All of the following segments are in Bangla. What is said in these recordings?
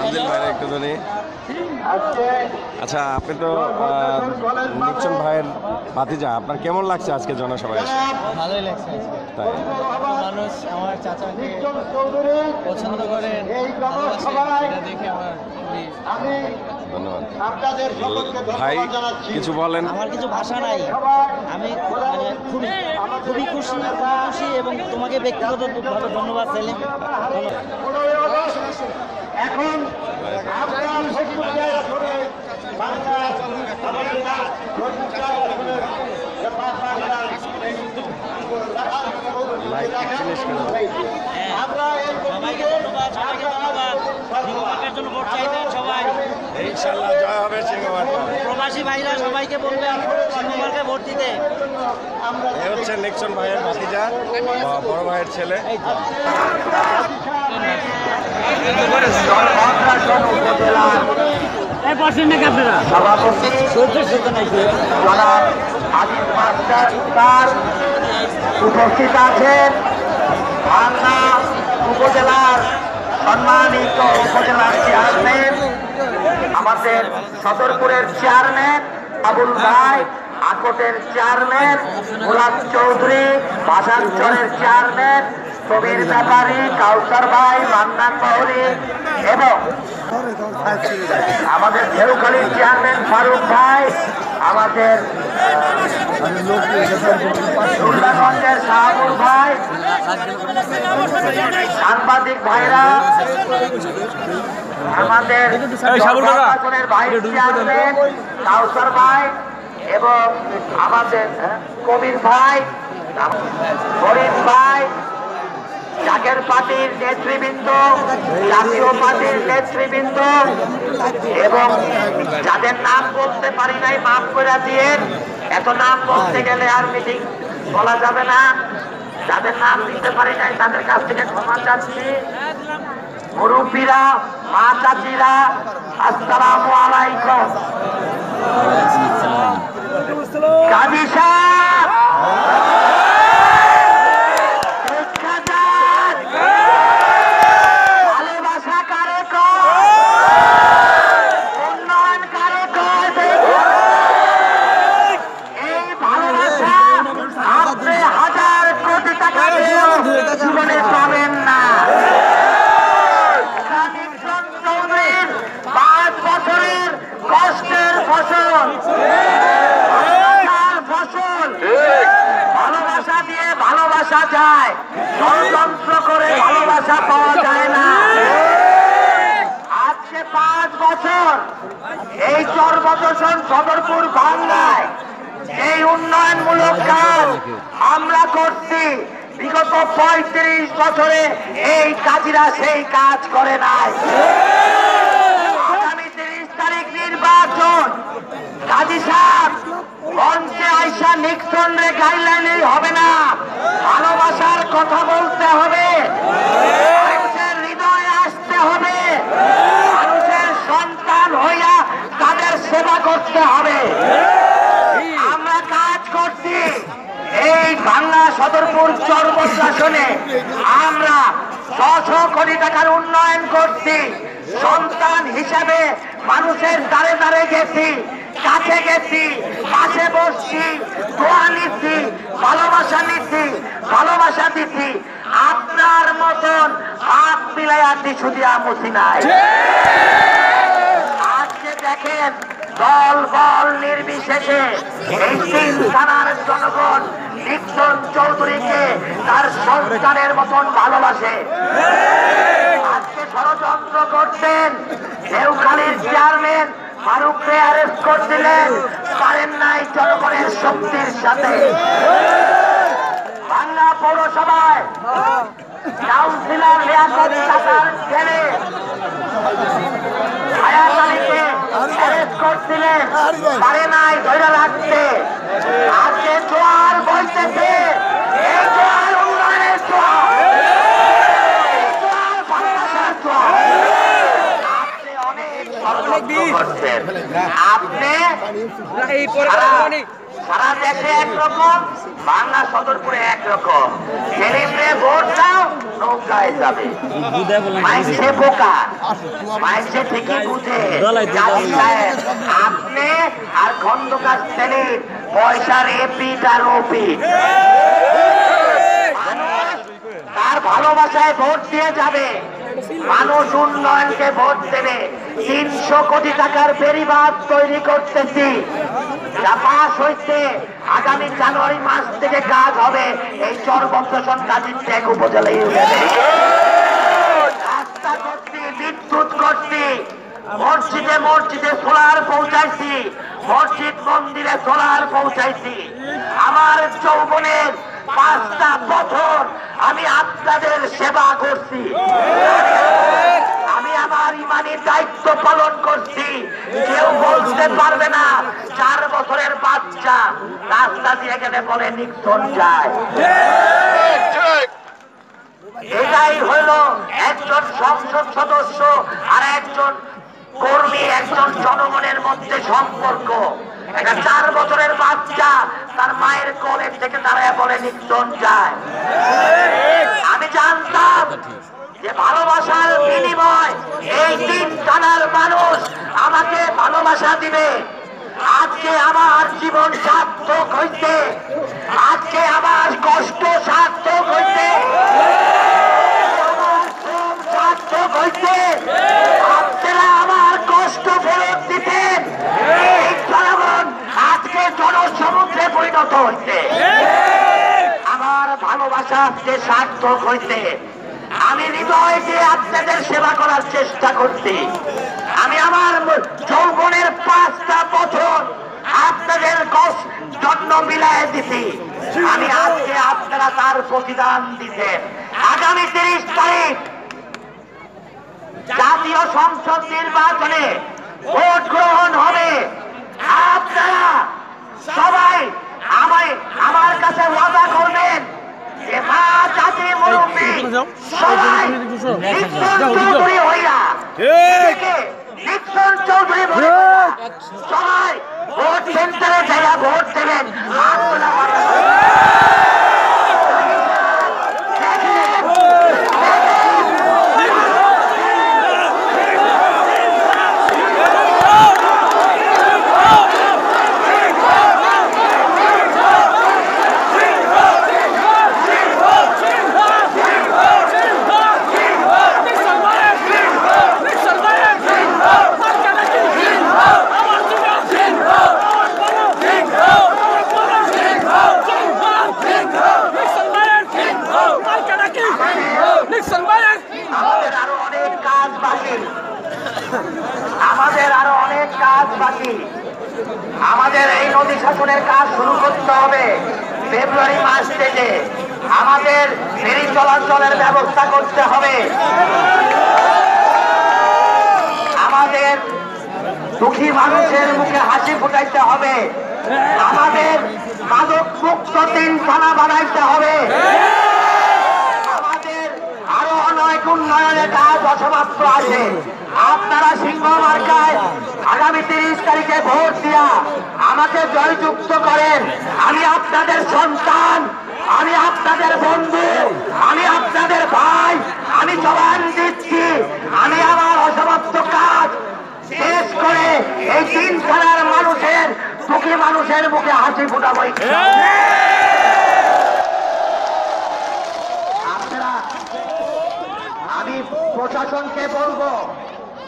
একটু ধরে। আচ্ছা আপনি তো আহ, ভাইয়ের ভাতিজা আপনার কেমন লাগছে আজকে জনসভায় এসে? ভালোই লাগছে তাই। মানুষ আমার চাচাকে পছন্দ করে দেখে আমার ধন্যবাদ। ভাই কিছু বলেন। আমার কিছু ভাষা নাই। আমি মানে খুবই খুবই খুশি খুশি এবং তোমাকে ব্যক্তিগতভাবে ধন্যবাদ সেলিম। ধন্যবাদ। এখন। আমরা সবাইকে ধন্যবাদ ধন্যবাদ। সবাই। ইনশাল্লাহ জয় হবে সিংহবার্তা প্রবাসী ভাইরা সবাইকে বলবেন সিংহবাগকে ভোট দিতে। এ হচ্ছে নিকচন ভাইয়ের ভাতিজা বড় ভাইয়ের ছেলে। সভাপতি আজিজ মাস্টার স্যার উপস্থিত আছেন ভাঙ্গা উপজেলার সম্মানিত উপজেলার চেয়ারম্যান আমাদের সদরপুরের চেয়ারম্যান আবুল ভাই আকটের চেয়ারম্যান গোলাপ চৌধুরী ভাষাঞ্চলের চেয়ারম্যান কবির ব্যাপারী, কাউসার ভাই, মান্নান বাউরি এবং আমাদের ঢেউখালীর চেয়ারম্যান ফারুক ভাই, আমাদের দুর্গাগঞ্জের শাহাবুর ভাই, সাংবাদিক ভাইরা আমাদের কাউসার ভাই এবং আমাদের হ্যাঁ, কবির ভাই ফরিদ ভাই জাকের পার্টির নেতৃবৃন্দ জাতীয় পার্টির নেতৃবৃন্দ এবং যাদের নাম বলতে পারি নাই মাফ করে দিয়ে এত নাম বলতে গেলে আর মিটিং বলা যাবে না। যাদের নাম দিতে পারি নাই, তাদের কাছ থেকে ক্ষমা চাচ্ছি। মুরব্বীরা, মা চাচিরা, আসসালাম আলাইকুম। কাজী শিক্ষা যান। ভালোবাসা কারে কয়? উন্নয়ন কারে কয়? এই ভালোবাসা আপনি হাজার কোটি টাকা দিয়েও জীবনে পাবেন না। চৌধুরীর পাঁচ বছরের কষ্টের ফসল। ভালোবাসা দিয়ে ভালোবাসা যায়। ভালোবাসা পাওয়া যায় না। আজকে পাঁচ বছর এই চরবদর্শন সদরপুর বাংলায়। এই উন্নয়নমূলক কাজ আমরা করছি। বিগত পঁয়ত্রিশ বছরে এই কাজীরা সেই কাজ করে নাই। আগামী তিরিশ তারিখ নির্বাচন। কাজী সাহেব, মঞ্চে আইসা নিক্সন রে গাইডলাইনেই হবে না। ভালোবাসার কথা বলতে হবে। মানুষের হৃদয়ে আসতে হবে। মানুষের সন্তান হইয়া তাদের সেবা করতে হবে আমরা কাজ করছি এই বাংলা সদরপুর চর্বশাসনে আমরা ছশো কোটি টাকার উন্নয়ন করছি, সন্তান হিসাবে মানুষের দ্বারে দ্বারে গেছি, কাছে গেছি, পাশে বসছি, দোয়া নিচ্ছি, ভালোবাসা নিচ্ছি, ভালোবাসা দিচ্ছি। আপনার মতন হাত মিলাইয়া টিসু দিয়া মুছি নাই। আজকে দেখেন দল বল নির্বিশেষে এই তিন থানার জনগণ নিক্সন চৌধুরীকে তার সন্তানের মতন ভালোবাসে। আজকে ষড়যন্ত্র করছেন দেউখালীর চেয়ারম্যান ফারুককে অ্যারেস্ট করছিলেন, পারেন নাই জনগণের শক্তির সাথে। বাংলা পৌরসভায় কাউন্সিলর লিয়াকত টাকার ছেলে হায়াত আলীকে অ্যারেস্ট করছিলেন। পারে নাই ধৈর্য রাখতে আজকে জোয়ার বইতেছে। এই জোয়ার উন্নয়নের জোয়ার। আপনি সারা- দেশে একরকম বাংলা সদরপুরে একরকম। সেলিমরে ভোট দাও নৌকায় যাবে। মাইসে বোকা। মাইসে থেকে বুঝে। আপনি আর খন্দকার শ্রেণির পয়সার এপিট আর ওপিট। তার ভালোবাসায় ভোট দিয়ে যাবে। মানুষ উন্নয়নকে ভোট দেবে। তিনশো কোটি টাকার বেরিবাদ তৈরি করতেছি। আগামী জানুয়ারি মাস থেকে কাজ হবে। এই চরবন্দসন কাজীর ত্যাগ উপজেলা ইউনিয়নে রাস্তা করছি, বিদ্যুৎ করছি, মসজিদে মসজিদে সোলার পৌঁছাইছি, মসজিদ মন্দিরে সোলার পৌঁছাইছি। আমার যৌবনের পাঁচটা বছর আমি আপনাদের সেবা করছি। আমি আমার ইমানি দায়িত্ব পালন করছি। কেউ বলতে পারবে না, চার বছরের বাচ্চা রাস্তা দিয়ে গেলে বলে নিক্সন যায়। এটাই হলো একজন সংসদ সদস্য আর একজন কর্মী, একজন জনগণের মধ্যে সম্পর্ক। একটা চার বছরের বাচ্চা তার মায়ের কোলের থেকে দাঁড়ায় বলে নিক্সন যায়। আমি জানতাম যে ভালোবাসার বিনিময় এই তিন থানার মানুষ আমাকে ভালোবাসা দিবে। আজকে আমার জীবন সার্থক হইতে, আজকে আমার কষ্ট সার্থক হইতে আমার শ্রম সার্থক হইতে জনসমুদ্রে পরিণত আমার ভালোবাসা আজকে সার্থক হইতে আমি হৃদয় দিয়ে আপনাদের সেবা করার চেষ্টা করছি। আমি আমার যৌবনের পাঁচটা বছর আপনাদের জন্য বিলায় দিছি। আমি আজকে আপনারা তার প্রতিদান দিতেন আগামী তিরিশ তারিখ জাতীয় সংসদ নির্বাচনে ভোট গ্রহণ হবে। আপনারা সবাই আমায় আমার কাছে ওয়াদা করবেন যে মা জাতি চৌধুরী বলে সবাই ভোট সেন্টারে যারা ভোট দেবেন আমাদের আরও অনেক কাজ বাকি। আমাদের এই নদী শাসনের কাজ শুরু করতে হবে ফেব্রুয়ারি মাস থেকে। আমাদের ফেরি চলাচলের ব্যবস্থা করতে হবে। আমাদের দুঃখী মানুষের মুখে হাসি ফুটাইতে হবে। আমাদের মাদক মুক্ত তিন থানা বানাইতে হবে। আমাদের আরও অনেক উন্নয়নের কাজ অসমাপ্ত আছে। আপনারা সিংহ মার্কায় আগামী তিরিশ তারিখে ভোট দিয়া আমাকে জয়যুক্ত করেন। আমি আপনাদের সন্তান, আমি আপনাদের বন্ধু, আমি আপনাদের ভাই, আমি জবান দিচ্ছি, আমি আমার অসমাপ্ত কাজ শেষ করে এই তিন খেলার মানুষের, দুঃখী মানুষের মুখে হাসি ফুটাবো আপনারা আমি প্রশাসনকে বলব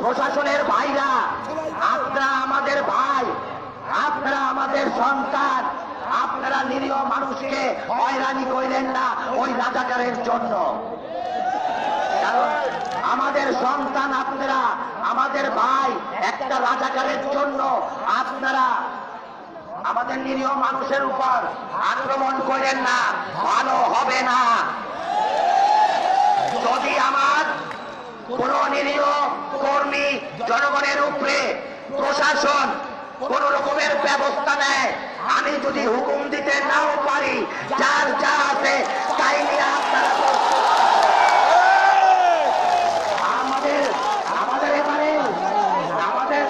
প্রশাসনের ভাইরা আপনারা আমাদের ভাই আপনারা আমাদের সন্তান আপনারা নিরীহ মানুষকে হয়রানি করিলেন না ওই রাজাকারের জন্য। আমাদের সন্তান আপনারা, আমাদের ভাই একটা রাজাকারের জন্য আপনারা আমাদের নিরীহ মানুষের উপর আক্রমণ করেন না, ভালো হবে না। যদি আমার কোন নিরীহ কর্মী জনগণের উপরে প্রশাসন কোন রকমের ব্যবস্থা নেয় আমি যদি হুকুম দিতে নাও পারি, যার যা আছে তাই নিয়ে আপনারা আমাদের আমাদের এবারে, আমাদের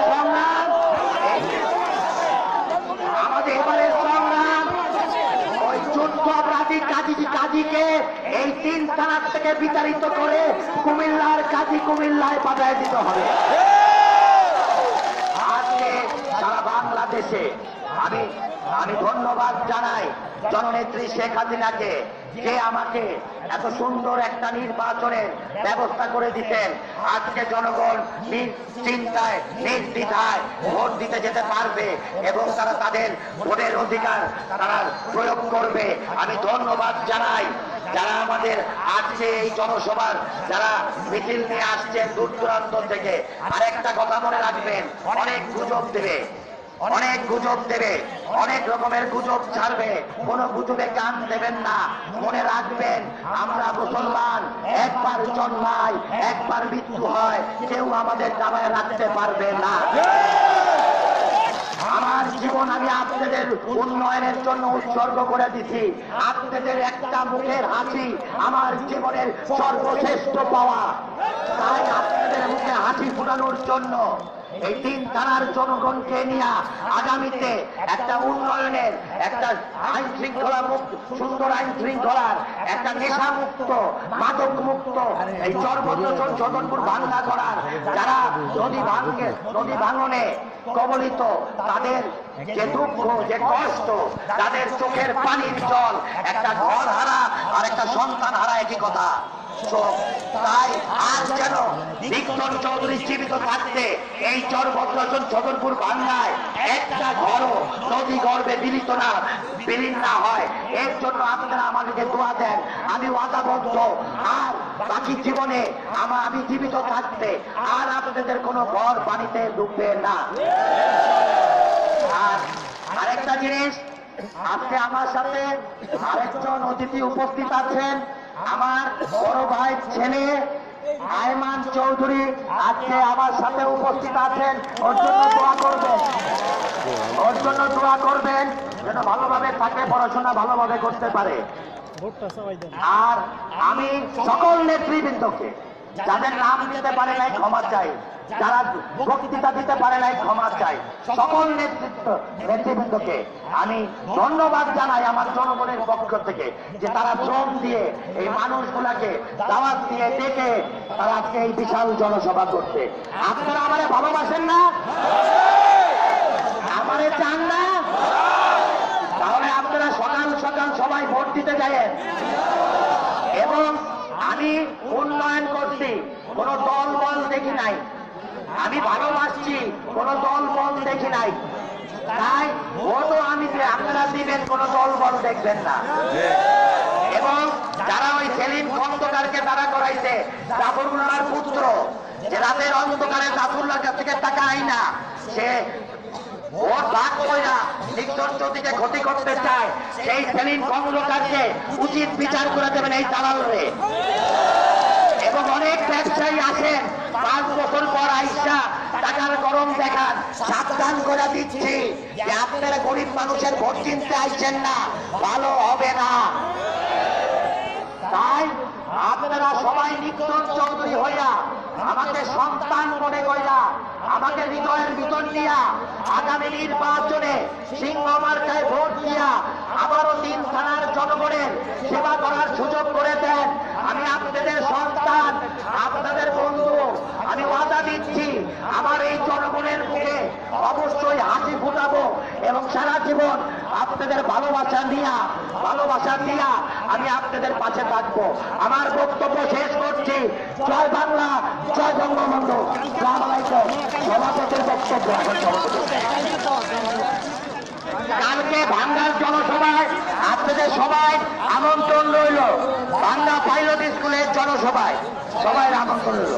আমাদের সংগ্রাম, ওই কাজী কাজীকে এই তিন থানার থেকে বিতাড়িত করে কুমিল্লার কাজী কুমিল্লায় পাঠায় দিতে হবে। আজকে সারা বাংলাদেশে আমি আমি ধন্যবাদ জানাই জননেত্রী শেখ হাসিনাকে যে আমাকে এত সুন্দর একটা নির্বাচনের ব্যবস্থা করে দিতেন। আজকে জনগণ চিন্তায় নির্দ্বিধায় ভোট দিতে যেতে পারবে এবং তারা তাদের ভোটের অধিকার তারা প্রয়োগ করবে। আমি ধন্যবাদ জানাই যারা আমাদের আজকে এই জনসভার যারা মিছিল নিয়ে আসছেন দূর দূরান্ত থেকে। আরেকটা কথা মনে রাখবেন, অনেক গুজব দেবে। অনেক গুজব দেবে, অনেক রকমের গুজব ছাড়বে। কোন গুজবে কান দেবেন না, মনে রাখবেন, আমরা মুসলমান, একবার জন্মায়, একবার মৃত্যু হয়, কেউ আমাদের জামায় রাখতে পারবে না। আমার জীবন আমি আপনাদের উন্নয়নের জন্য উৎসর্গ করে দিছি। আপনাদের একটা মুখের হাসি, আমার জীবনের সর্বশ্রেষ্ঠ পাওয়া। তাই আপনাদের মুখে হাসি ফোটানোর জন্য এই তিন জনগণকে নিয়ে আগামীতে একটা উন্নয়নের, একটা আইন শৃঙ্খলা মুক্ত, সুন্দর আইন শৃঙ্খলার একটা নেশা মুক্ত মাদক মুক্ত এই বাংলা করার, যারা নদী ভাঙ্গে, নদী ভাঙনে কবলিত, তাদের যে দুঃখ, যে কষ্ট, তাদের চোখের পানির জল, একটা ঘর হারা আর একটা সন্তান হারা একই কথা। তাই আজ যেন নিক্তন চৌধুরী জীবিত থাকতে এই বাংলায় একটা ঘরও নদী গর্ভে বিলিত না, বিলীন না হয়। এর জন্য আপনারা আমাদেরকে দোয়া দেন। আমি ওয়াদাবদ্ধ। আর বাকি জীবনে আমার আমি জীবিত থাকতে আর আপনাদের কোনো ঘর পানিতে ডুববে না। আর আরেকটা জিনিস আজকে আমার সাথে আরেকজন অতিথি উপস্থিত আছেন। আমার বড় ভাই ছেলে আয়মান চৌধুরী আজকে আমার সাথে উপস্থিত আছেন। ওর জন্য দোয়া করবেন। ওর জন্য দোয়া করবেন যেন ভালোভাবে থাকে পড়াশোনা ভালোভাবে করতে পারে। আর আমি সকল নেতৃবৃন্দকে যাদের নাম দিতে পারে নাই ক্ষমা চাই, যারা বক্তৃতা দিতে পারে নাই ক্ষমা চাই, সকল নেতৃত্ব, নেতৃবৃন্দকে আমি ধন্যবাদ জানাই আমার জনগণের পক্ষ থেকে যে তারা শ্রম দিয়ে এই মানুষগুলাকে দাওয়াত দিয়ে ডেকে তারা আজকে এই বিশাল জনসভা করছে। আপনারা আমারে ভালোবাসেন না? আমারে চান না? তাহলে আপনারা সকাল সকাল সবাই ভোট দিতে যাবেন এবং আমি উন্নয়ন করছি। কোন দল বল দেখি নাই। আমি ভালোবাসছি, কোন দল বল দেখি নাই। তাই ভোটও আমি যে আপনারা দিবেন, কোন দল বল দেখবেন না। এবং যারা ওই সেলিম খন্দকারকে তারা করাইছে, জাফরুল্লাহর পুত্র, যে রাতের অন্ধকারে জাফরুল্লাহর কাছ থেকে টাকা আই না, সে ক্ষতি করতে চায়, সেই উচিত বিচার করে দেবেন এই দালালরে। এবং অনেক ব্যবসায়ী আছেন, পাঁচ বছর পর আইসা টাকার গরম দেখান, সাবধান করে দিচ্ছি যে আপনারা গরিব মানুষের ভোট কিনতে আইছেন না, ভালো হবে না। তাই আপনারা সবাই নিত্যন চৌধুরী হইয়া আমাকে সন্তান মনে কইরা আমাকে হৃদয়ের ভিতর নিয়া আগামী নির্বাচনে সিংহ মার্কায় ভোট দিয়া আবারও তিন থানার জনগণের সেবা করার সুযোগ করে দেন। আমি আপনাদের সন্তান, আপনাদের বন্ধু, আমি ওয়াদা দিচ্ছি, আমার এই জনগণের মুখে অবশ্যই হাসি ফুটাবো এবং সারা জীবন আপনাদের ভালোবাসা দিয়া ভালোবাসা দিয়া আমি আপনাদের পাশে থাকব। আমার বক্তব্য শেষ করছি। জয় বাংলা, জয় বঙ্গবন্ধু। সভাপতির বক্তব্য। কালকে ভাঙ্গার জনসভায় আপনাদের সবাই আমন্ত্রণ রইল। বাংলা পাইলট স্কুলের জনসভায় সবাই আমন্ত্রণ রইল।